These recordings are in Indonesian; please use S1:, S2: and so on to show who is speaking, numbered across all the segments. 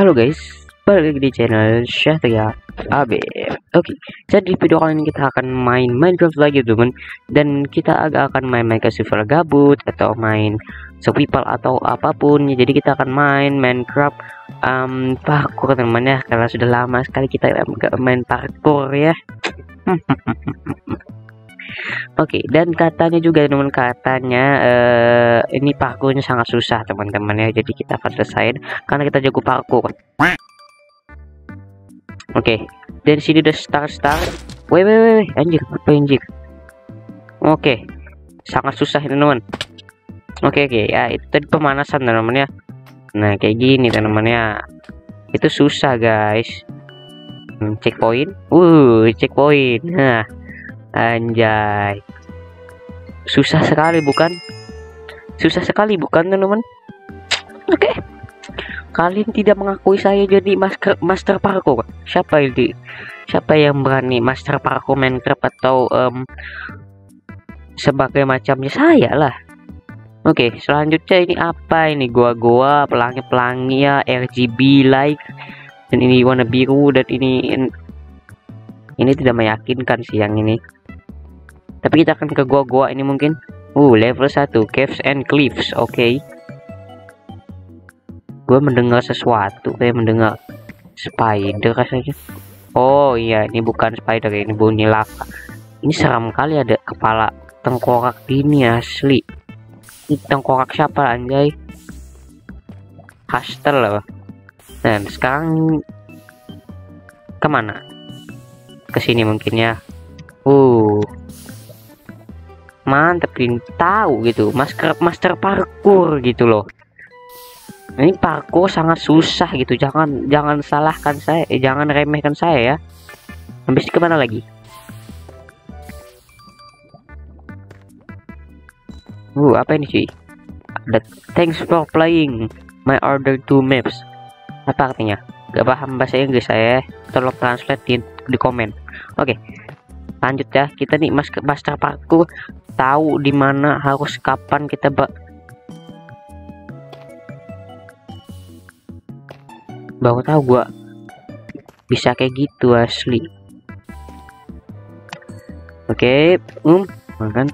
S1: Halo guys, balik lagi di channel Syahria AB. Oke, jadi di video kali ini kita akan main Minecraft lagi teman dan kita agak akan main-main ke server gabut atau main survival atau apa pun. Jadi kita akan main Minecraft um, parkour teman ya karena sudah lama sekali kita main parkour ya. Oke, dan katanya juga teman katanya uh, ini parkurnya sangat susah teman-teman ya. Jadi kita akan selesaiin karena kita jago parkur. Oke, dari sini udah start start. Weh weh weh, anjir, apa anjir? Oke, sangat susah teman-teman. Oke oke, ya itu tadi pemanasan teman-teman ya. Nah kayak gini teman-teman ya. Itu susah guys. Hmm, checkpoint. Uh, checkpoint. Nah, Anjay. Susah sekali bukan? Susah sekali bukan teman-teman? Oke. Okay. Kalian tidak mengakui saya jadi master master parkour. Siapa ini? Siapa yang berani master parkour Minecraft atau um, sebagai macamnya saya lah. Oke, okay, selanjutnya ini apa ini? Gua-gua, pelangi-pelangi ya, RGB light dan ini warna biru dan ini ini tidak meyakinkan sih yang ini tapi kita akan ke gua-gua ini mungkin. Uh level 1 caves and cliffs oke. Okay. gue mendengar sesuatu kayak mendengar spider rasanya. Oh iya ini bukan spider ini bunyi lava ini seram kali ada kepala tengkorak ini asli. Ini tengkorak siapa anjay? Hastel loh dan sekarang ke mana? Ke sini mungkin ya. Uh mantep ini tahu gitu. Master master parkour gitu loh. Ini parkour sangat susah gitu. Jangan jangan salahkan saya eh, jangan remehkan saya ya. Habis ke mana lagi? Uh apa ini sih ada thanks for playing my order two maps. Apa artinya? Gak paham bahasa Inggris saya tolong translate di, di komen. Oke. Okay. lanjut ya. Kita nih mas master parkour tahu di mana harus kapan kita baru tahu gua bisa kayak gitu asli. Oke okay, um makan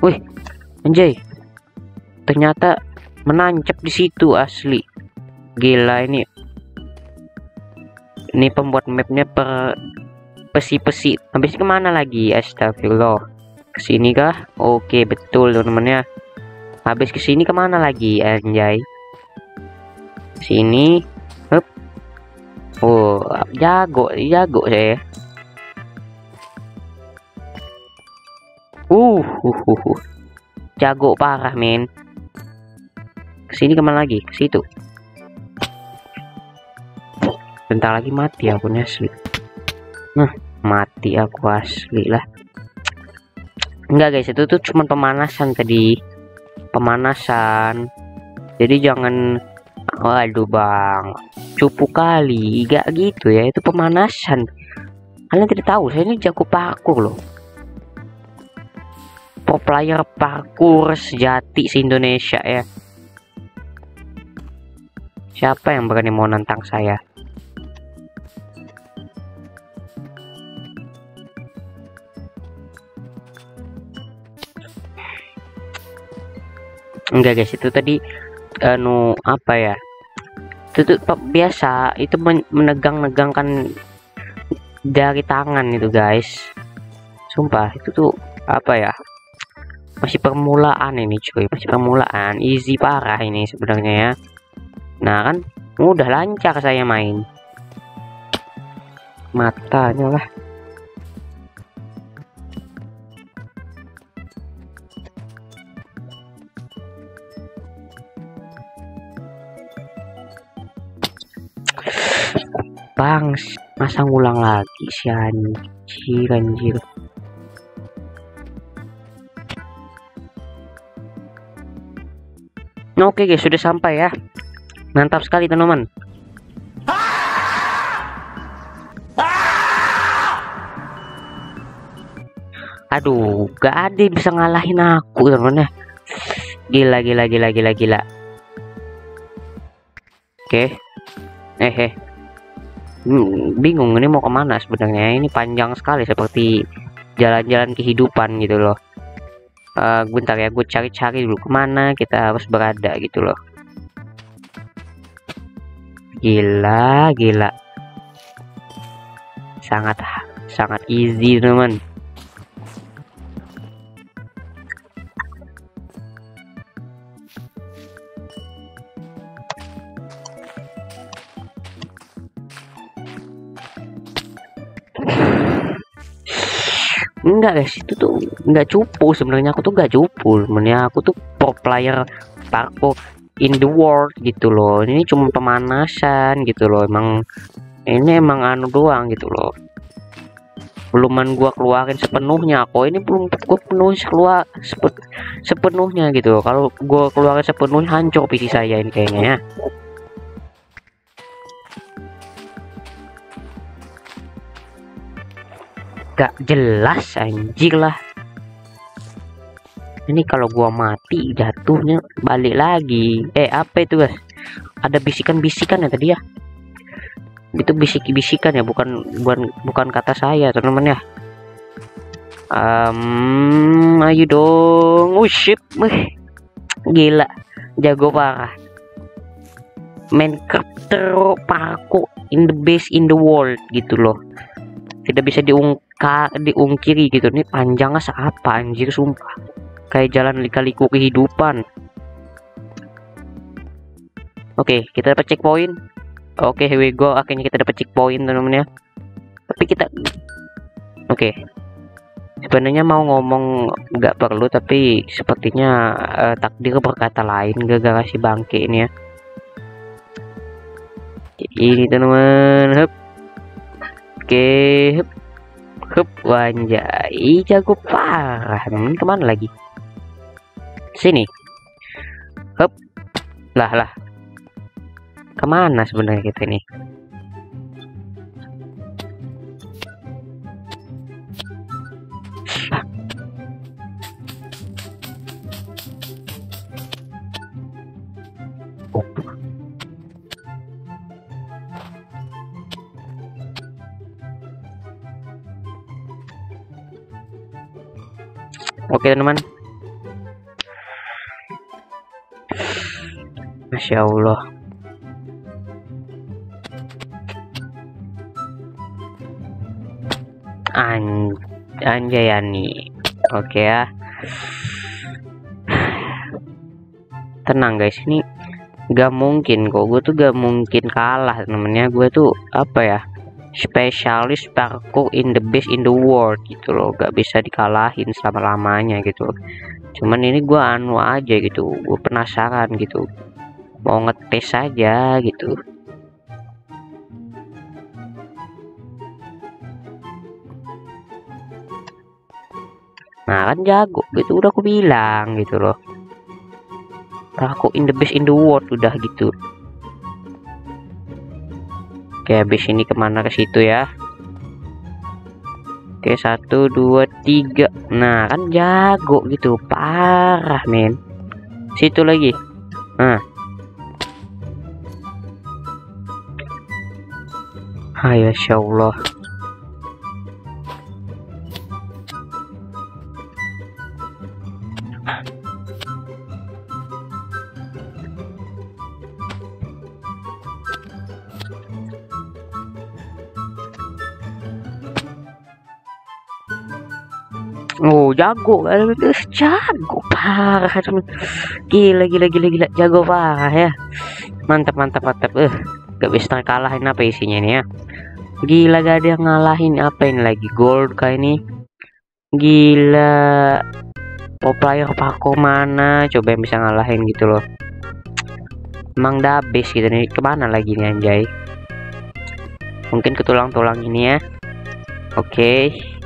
S1: wih anjay. Ternyata menancap di situ asli. Gila ini. Ini pembuat mapnya per pesi-pesi. Habis ke mana lagi? Astagfirullah Ke sini kah? Oke, betul teman-teman ya. Habis ke sini ke mana lagi, anjay? Sini. Hup. Oh, jago, jago saya. Uh, uh, uh, uh. Jago parah, men. Ke sini ke mana lagi? Ke situ. Bentar lagi mati aku asli. Nah, mati aku asli lah enggak guys itu tuh cuma pemanasan tadi. Pemanasan. Jadi jangan waduh bang. Cupu kali. Enggak gitu ya itu pemanasan. Kalian tidak tahu saya ini jago parkour loh. Pro player parkour sejati se Indonesia ya. Siapa yang berani mau nantang saya enggak guys. Itu tadi anu apa ya? Itu tuh biasa. Itu menegang-negangkan dari tangan itu guys. Sumpah itu tuh apa ya? Masih permulaan ini cuy. Masih permulaan. Easy parah ini sebenarnya ya. Nah kan mudah lancar saya main. Matanya lah bang masa ngulang lagi si anjir anjir oke guys sudah sampai ya. Mantap sekali teman-teman. Aduh gak ada yang bisa ngalahin aku teman-teman ya. Gila gila gila gila gila. Oke. Eh, eh. Hmm, bingung ini mau ke mana sebenarnya. Ini panjang sekali seperti jalan-jalan kehidupan gitu loh. Uh, bentar ya gue cari-cari dulu ke mana kita harus berada gitu loh. Gila gila. Sangat sangat easy teman enggak guys. Itu tuh enggak cupu sebenarnya. Aku tuh enggak cupu. Sebenarnya aku tuh pro player parkour in the world gitu loh. Ini cuma pemanasan gitu loh. Emang ini emang anu doang gitu loh. Beluman gua keluarin sepenuhnya kok. Ini belum gua penuh keluar sepe, sepenuhnya gitu kalau gua keluarin sepenuhnya hancur PC saya ini kayaknya ya gak jelas anjir lah. Ini kalau gua mati jatuhnya balik lagi. Eh apa itu guys? Ada bisikan-bisikan ya tadi ya? Itu bisik-bisikan ya bukan bukan bukan kata saya teman-teman ya. Um, ayo dong. Oh shit. Gila. Jago parah. Minecraft parkour in the base in the world gitu loh. Tidak bisa diung ka diungkiri gitu. Nih panjangnya seapa anjir sumpah. Kayak jalan lika-liku kehidupan. Oke kita dapat checkpoint. Oke here we go. Akhirnya kita dapat checkpoint teman-teman ya. Tapi kita oke. Sebenarnya mau ngomong nggak perlu tapi sepertinya uh, takdir berkata lain gara-gara si bangke ini ya. Ini teman-teman. Oke hup Hup, wanjai jago parah. Temen ke mana lagi? Sini. Hup. Lah lah. Ke mana sebenarnya kita ini? Oke teman Masya Allah. An Anjayani Oke ya. Tenang guys. Ini Gak mungkin kok. Gue tuh gak mungkin kalah temennya Gue tuh apa ya spesialis parkour in the best in the world gitu loh. Gak bisa dikalahin selama lamanya gitu cuman ini gua anu aja gitu gue penasaran gitu. Mau ngetes aja gitu. Nah kan jago gitu udah aku bilang gitu loh. Aku in the best in the world udah gitu Oke habis ini ke mana? Ke situ ya. Oke satu dua tiga. Nah kan jago gitu. Parah men. Situ lagi. Nah. Hai Masya Allah Jago. Jago parah. Gila gila gila gila jago parah ya. Mantap mantap mantap. Eh gak bisa kalahin apa isinya ini ya. Gila gak ada yang ngalahin apa ini lagi. Gold kayak ini? Gila. Oh player pako mana? Coba yang bisa ngalahin gitu loh. Emang dabes gitu nih. Ke mana lagi nih anjay? Mungkin ke tulang-tulang ini ya. Oke. okay.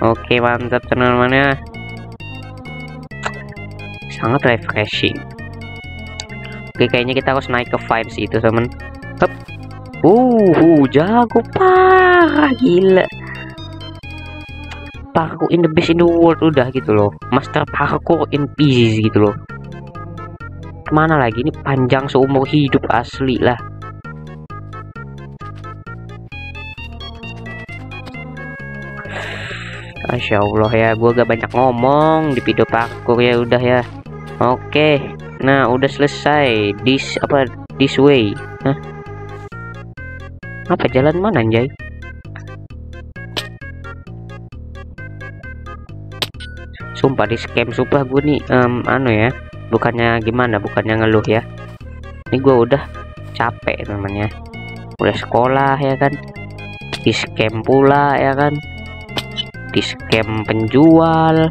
S1: Oke mantap teman-teman ya. Sangat refreshing. Oke kayaknya kita harus naik ke vibes itu teman. Hup Uh, uh jago parah gila. Parkour in the best in the world udah gitu loh. Master parkour in pieces gitu loh. Mana lagi ini? Panjang seumur hidup asli lah Masya Allah ya gue gak banyak ngomong di video parkour ya udah ya. Oke nah udah selesai. This apa this way. Hah? apa jalan mana anjay? Sumpah di scam sumpah gue nih um, anu ya. Bukannya gimana bukannya ngeluh ya. Ini gue udah capek namanya. Udah sekolah ya kan. Di scam pula ya kan di scam penjual.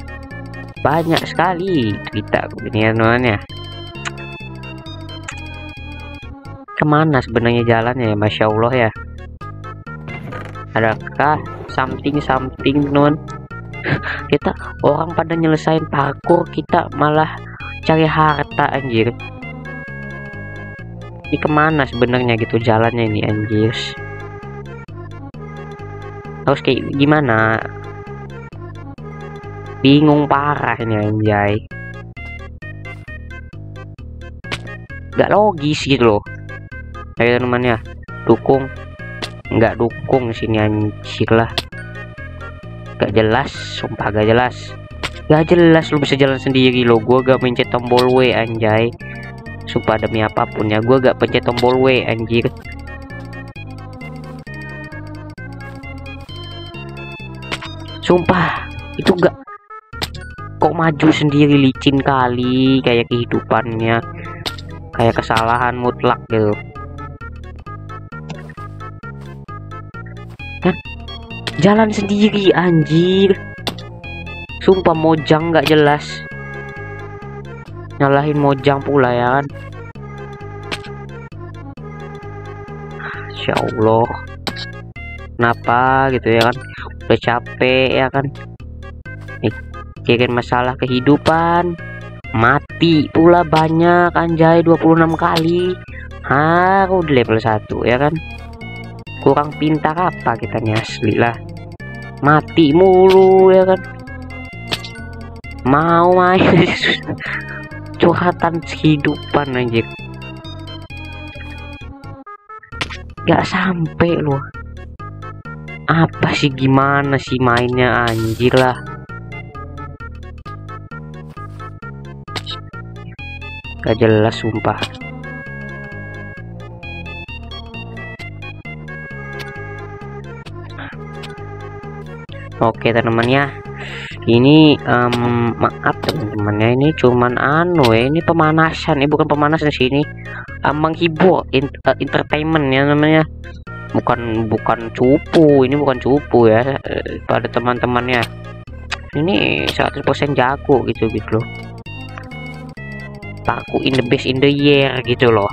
S1: Banyak sekali cerita begini ya. Ke mana sebenarnya jalannya ya Masya Allah ya? Adakah something something non kita orang pada nyelesain parkour kita malah cari harta anjir. Ini ke mana sebenarnya gitu jalannya ini anjir? Harus kayak gimana bingung parah ini anjay. Gak logis gitu loh. Ayo teman ya dukung. Nggak dukung sini anjir lah. Gak jelas sumpah gak jelas. Gak jelas lu bisa jalan sendiri lo gua gak pencet tombol W anjay. Sumpah demi apa pun ya gua gak pencet tombol W anjir. Sumpah itu gak kok maju sendiri licin kali kayak kehidupannya. Kayak kesalahan mutlak gitu kan jalan sendiri anjir. Sumpah mojang nggak jelas. Nyalahin mojang pula ya kan? Insya Allah. Kenapa gitu ya kan? Udah capek ya kan mikirin masalah kehidupan. Mati pula banyak anjay 26 kali. Aku di level 1 ya kan? Kurang pintar apa kita nih asli lah. Mati mulu ya kan? Mau main. Curhatan kehidupan anjir. Gak sampai loh. Apa sih gimana sih mainnya anjir lah gak jelas sumpah. Oke teman-teman ya. Ini um, maaf teman-teman ya. Ini cuman anu ya. Ini pemanasan ini bukan pemanasan sini um, menghibur in, uh, entertainment ya namanya bukan bukan cupu ini bukan cupu ya eh, pada teman-temannya ini 100% jago gitu gitu loh paku in the best in the year gitu loh.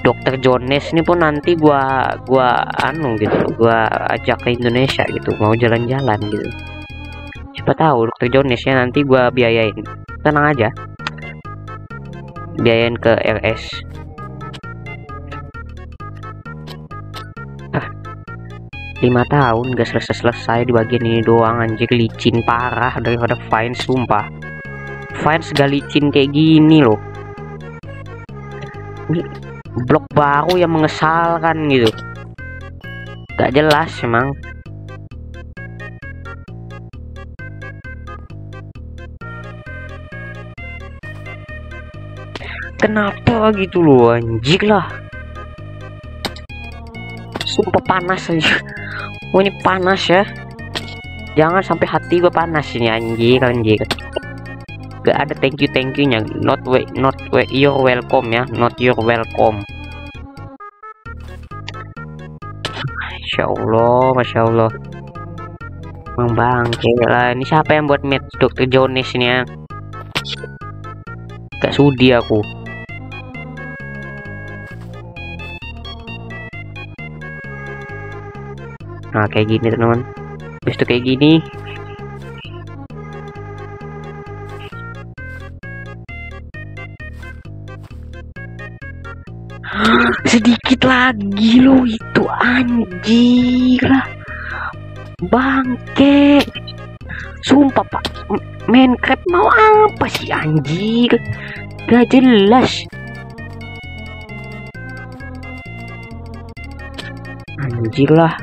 S1: Dokter Jones ini pun nanti gua gua anu gitu gua ajak ke Indonesia gitu mau jalan-jalan gitu. Siapa tahu Dokter Jones ya nanti gua biayain. Tenang aja. Biayain ke RS ah. Lima tahun gak selesai-selesai di bagian ini doang anjir. Licin parah daripada fine sumpah fine segala licin kayak gini loh. Ini blok baru yang mengesalkan gitu. Gak jelas emang. Kenapa gitu loh anjir lah. Sumpah panas aja oh ini panas ya. Jangan sampai hati gue panas ini anjir anjir gak ada thank you thank you nya not way not way you're welcome ya. Not you're welcome. Masya Allah Masya Allah. Emang bangke lah. Ini siapa yang buat match Dr. Jones ini ya? Gak sudi aku. Nah kayak gini teman-teman. Habis itu kayak gini sedikit lagi lo itu anjir lah. Bangke. Sumpah pak. Minecraft mau apa sih anjir? Gak jelas. Anjir lah.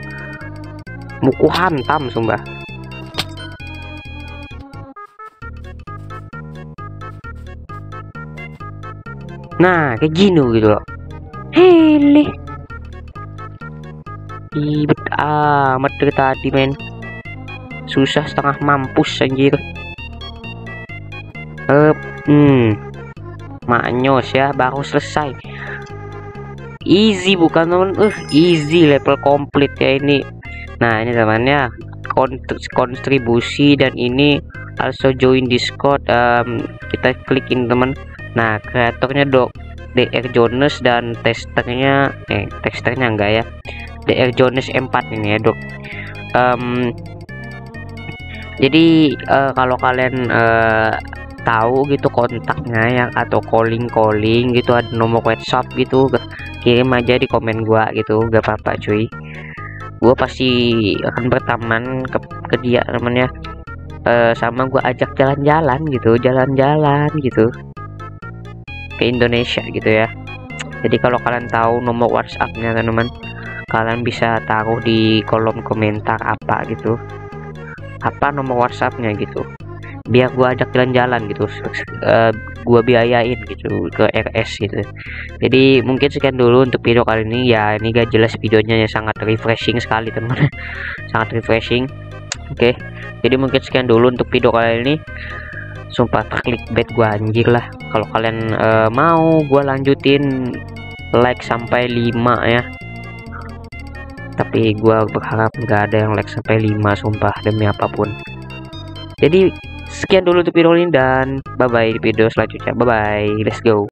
S1: Muku hantam sumpah. Nah kayak gini gitu loh hele ribet amat dari tadi men. Susah setengah mampus anjir. Hup, hmm. Maknyos ya baru selesai. Easy bukan teman? Uh easy level komplit ya ini. Nah ini temannya kontribusi dan ini also join discord. Um, kita klikin teman. Nah kreatornya dok DR Jones dan testernya eh testernya enggak ya. DR Jones 4 ini ya dok. Um, jadi uh, kalau kalian uh, tahu gitu kontaknya yang atau calling calling gitu ada nomor WhatsApp gitu kirim aja di komen gua gitu gak apa-apa cuy. Gua pasti akan berteman ke, ke dia namanya uh, sama gua ajak jalan-jalan gitu jalan-jalan gitu ke Indonesia gitu ya. Jadi kalau kalian tahu nomor WhatsAppnya teman-teman kalian bisa taruh di kolom komentar apa gitu. Apa nomor WhatsAppnya gitu. Biar gua ajak jalan-jalan gitu uh, gua biayain gitu ke RS gitu. Jadi mungkin sekian dulu untuk video kali ini. Ya ini gak jelas videonya ya sangat refreshing sekali teman sangat refreshing. Oke. Okay. jadi mungkin sekian dulu untuk video kali ini sumpah bed gua anjir lah. Kalau kalian uh, mau gua lanjutin. Like sampai 5 ya. Tapi gua berharap nggak ada yang like sampai 5 sumpah demi apa pun. Jadi sekian dulu untuk video ini dan bye bye di video selanjutnya. Bye bye let's go